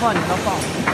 换你的放。